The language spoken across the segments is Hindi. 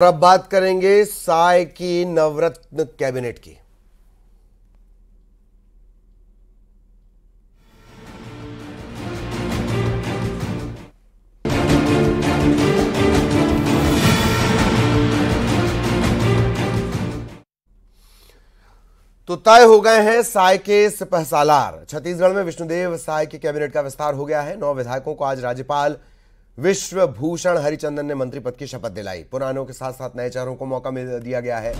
और अब बात करेंगे साय की नवरत्न कैबिनेट की। तो तय हो गए हैं साय के सिपहसालार। छत्तीसगढ़ में विष्णुदेव साय के कैबिनेट का विस्तार हो गया है। नौ विधायकों को आज राज्यपाल विश्व भूषण हरिचंदन ने मंत्री पद की शपथ दिलाई। पुरानों के साथ साथ नए चेहरों को मौका दिया गया है।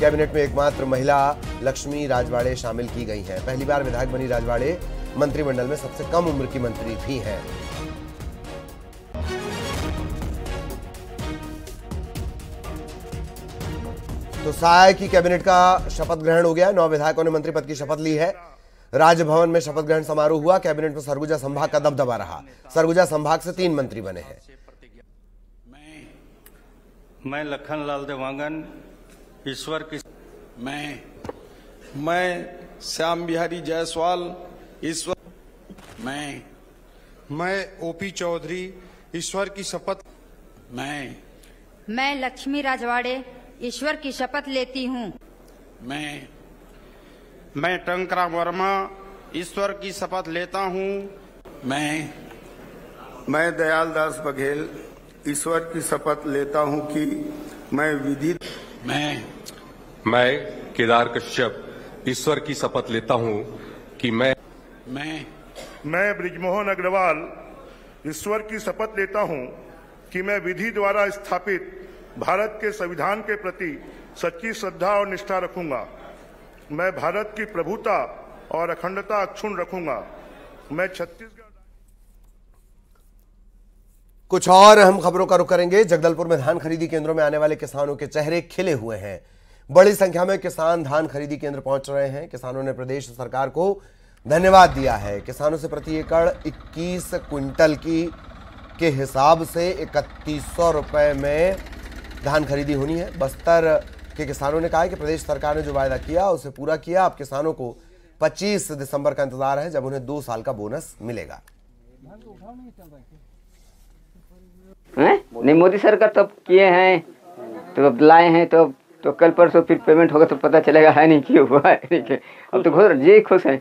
कैबिनेट में एकमात्र महिला लक्ष्मी राजवाड़े शामिल की गई हैं। पहली बार विधायक बनी राजवाड़े मंत्रिमंडल में सबसे कम उम्र की मंत्री भी हैं। तो सहाय की कैबिनेट का शपथ ग्रहण हो गया। नौ विधायकों ने मंत्री पद की शपथ ली है। राजभवन में शपथ ग्रहण समारोह हुआ। कैबिनेट में सरगुजा संभाग का दबदबा रहा। सरगुजा संभाग से तीन मंत्री बने हैं। मैं मैं लखन लाल देवांगन ईश्वर की मैं मैं श्याम बिहारी जायसवाल ईश्वर मैं मैं ओपी चौधरी ईश्वर की शपथ मैं मैं लक्ष्मी राजवाड़े ईश्वर की शपथ लेती हूँ। मैं मैं टंकरा वर्मा ईश्वर की शपथ लेता हूँ। मैं मैं दयाल दास बघेल ईश्वर की शपथ लेता हूँ कि मैं विधि मैं मैं केदार कश्यप ईश्वर की शपथ लेता हूँ कि मैं मैं मैं ब्रिजमोहन अग्रवाल ईश्वर की शपथ लेता हूँ कि मैं विधि द्वारा स्थापित भारत के संविधान के प्रति सच्ची श्रद्धा और निष्ठा रखूँगा। मैं भारत की प्रभुता और अखंडता अक्षुण रखूँगा। मैं छत्तीसगढ़ कुछ और अहम खबरों का रुख करेंगे। जगदलपुर में धान खरीदी केंद्रों में आने वाले किसानों के चेहरे खिले हुए हैं। बड़ी संख्या में किसान धान खरीदी केंद्र पहुँच रहे हैं। किसानों ने प्रदेश सरकार को धन्यवाद दिया है। किसानों से प्रति एकड़ 21 क्विंटल की, के हिसाब से इकतीस सौ रुपए में धान खरीदी होनी है। बस्तर के किसानों ने कहा है कि प्रदेश सरकार ने जो वायदा किया उसे पूरा किया। अब किसानों को 25 दिसंबर का इंतज़ार है जब उन्हें दो साल का बोनस मिलेगा। हैं? नहीं मोदी सरकार तो किए हैं तो अब लाए हैं तो तो कल परसों फिर पेमेंट होगा तो पता चलेगा है नहीं क्यों हुआ है नहीं अब तो खुश जी खुश है।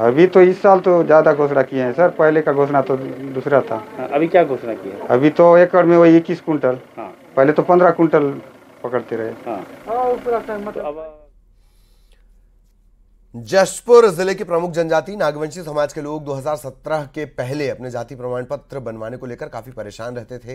अभी तो इस साल तो ज़्यादा घोषणा किए हैं सर। पहले का घोषणा तो दूसरा था। अभी क्या घोषणा की है अभी तो एकड़ में वही इक्कीस कुंटल हाँ। पहले तो पंद्रह कुंटल पकड़ते रहे। हाँ। जशपुर ज़िले के प्रमुख जनजाति नागवंशी समाज के लोग 2017 के पहले अपने जाति प्रमाण पत्र बनवाने को लेकर काफ़ी परेशान रहते थे।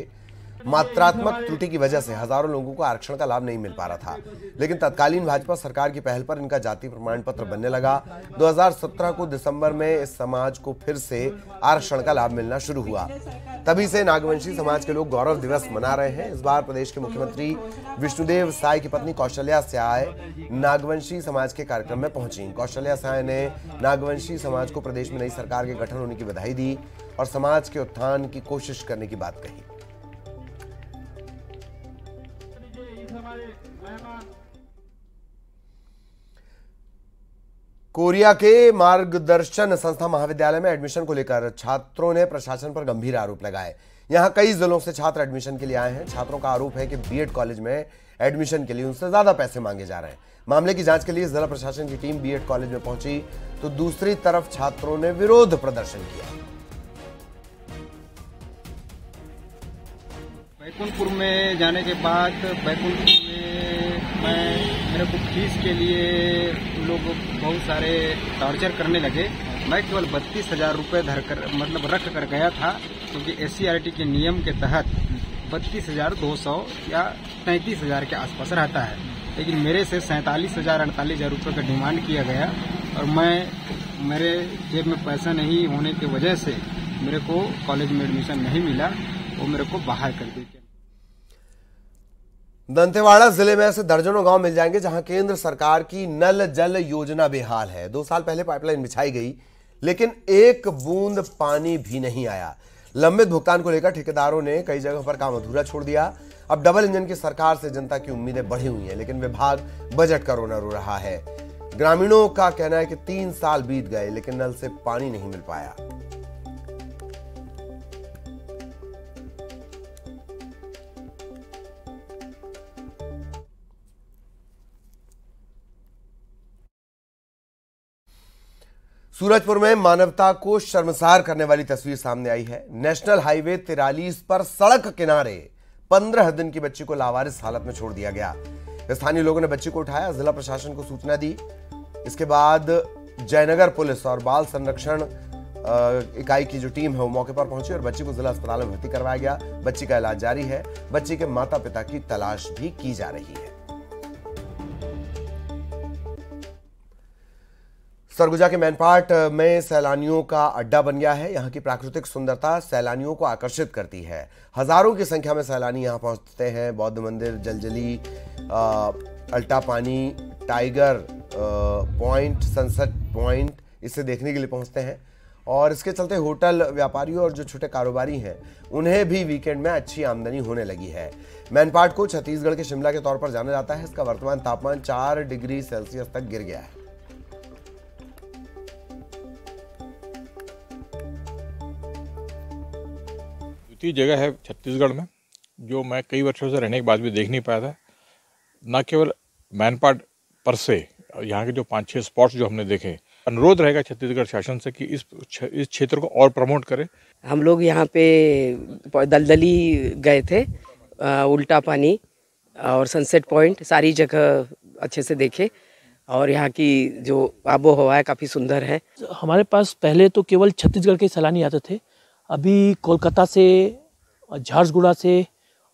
मात्रात्मक त्रुटि की वजह से हज़ारों लोगों को आरक्षण का लाभ नहीं मिल पा रहा था। लेकिन तत्कालीन भाजपा सरकार की पहल पर इनका जाति प्रमाण पत्र बनने लगा। 2017 को दिसंबर में इस समाज को फिर से आरक्षण का लाभ मिलना शुरू हुआ। तभी से नागवंशी समाज के लोग गौरव दिवस मना रहे हैं। इस बार प्रदेश के मुख्यमंत्री विष्णुदेव साय की पत्नी कौशल्या साय नागवंशी समाज के कार्यक्रम में पहुँची। कौशल्या साय ने नागवंशी समाज को प्रदेश में नई सरकार के गठन होने की बधाई दी और समाज के उत्थान की कोशिश करने की बात कही। कोरिया के मार्गदर्शन संस्था महाविद्यालय में एडमिशन को लेकर छात्रों ने प्रशासन पर गंभीर आरोप लगाए। यहाँ कई जिलों से छात्र एडमिशन के लिए आए हैं। छात्रों का आरोप है कि बीएड कॉलेज में एडमिशन के लिए उनसे ज़्यादा पैसे मांगे जा रहे हैं। मामले की जाँच के लिए जिला प्रशासन की टीम बीएड कॉलेज में पहुँची तो दूसरी तरफ़ छात्रों ने विरोध प्रदर्शन किया। बैकुंठपुर में जाने के बाद बैकुंठपुर में मैं, मेरे को फ़ीस के लिए लोग बहुत सारे टॉर्चर करने लगे। मैं केवल बत्तीस हज़ार रुपये धर कर मतलब रख कर गया था, क्योंकि एस के नियम के तहत बत्तीस हज़ार दो सौ या तैंतीस हज़ार के आसपास रहता है। लेकिन मेरे से सैंतालीस हज़ार, अड़तालीस हज़ार रुपये का डिमांड किया गया और मैं, मेरे जेब में पैसा नहीं होने की वजह से मेरे को कॉलेज में एडमिशन नहीं मिला। वो मेरे को बाहर कर दी। दंतेवाड़ा ज़िले में ऐसे दर्जनों गाँव मिल जाएँगे जहाँ केंद्र सरकार की नल जल योजना बेहाल है। दो साल पहले पाइपलाइन बिछाई गई, लेकिन एक बूंद पानी भी नहीं आया। लंबित भुगतान को लेकर ठेकेदारों ने कई जगह पर काम अधूरा छोड़ दिया। अब डबल इंजन की सरकार से जनता की उम्मीदें बढ़ी हुई हैं, लेकिन विभाग बजट का रोना रो रहा है। ग्रामीणों का कहना है कि तीन साल बीत गए, लेकिन नल से पानी नहीं मिल पाया। सूरजपुर में मानवता को शर्मसार करने वाली तस्वीर सामने आई है। नेशनल हाईवे तिरालीस पर सड़क किनारे पंद्रह दिन की बच्ची को लावारिस हालत में छोड़ दिया गया। स्थानीय लोगों ने बच्ची को उठाया, जिला प्रशासन को सूचना दी। इसके बाद जयनगर पुलिस और बाल संरक्षण इकाई की जो टीम है वो मौके पर पहुँची और बच्ची को जिला अस्पताल में भर्ती करवाया गया। बच्ची का इलाज जारी है। बच्ची के माता पिता की तलाश भी की जा रही है। सरगुजा के मैनपाट में सैलानियों का अड्डा बन गया है। यहाँ की प्राकृतिक सुंदरता सैलानियों को आकर्षित करती है। हज़ारों की संख्या में सैलानी यहाँ पहुँचते हैं। बौद्ध मंदिर, जलजली अल्टा पानी टाइगर पॉइंट, सनसेट पॉइंट, इसे देखने के लिए पहुँचते हैं। और इसके चलते होटल व्यापारियों और जो छोटे कारोबारी हैं, उन्हें भी वीकेंड में अच्छी आमदनी होने लगी है। मैनपाट को छत्तीसगढ़ के शिमला के तौर पर जाना जाता है। इसका वर्तमान तापमान चार डिग्री सेल्सियस तक गिर गया है। द्वितीय जगह है छत्तीसगढ़ में जो मैं कई वर्षों से रहने के बाद भी देख नहीं पाया था। न केवल मैनपाट पर से यहाँ के जो पाँच छह स्पॉट्स जो हमने देखे अनुरोध रहेगा छत्तीसगढ़ शासन से कि इस इस क्षेत्र को और प्रमोट करें। हम लोग यहाँ पे दलदली गए थे उल्टा पानी और सनसेट पॉइंट सारी जगह अच्छे से देखे और यहाँ की जो आबो हवा है काफ़ी सुंदर है। हमारे पास पहले तो केवल छत्तीसगढ़ के सैलानी आते थे अभी कोलकाता से, झारसगुड़ा से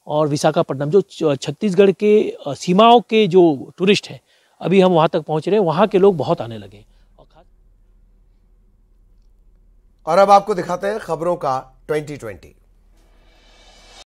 और विशाखापट्टनम, जो छत्तीसगढ़ के सीमाओं के जो टूरिस्ट हैं, अभी हम वहाँ तक पहुँच रहे हैं, वहाँ के लोग बहुत आने लगे और अब आपको दिखाते हैं खबरों का 2020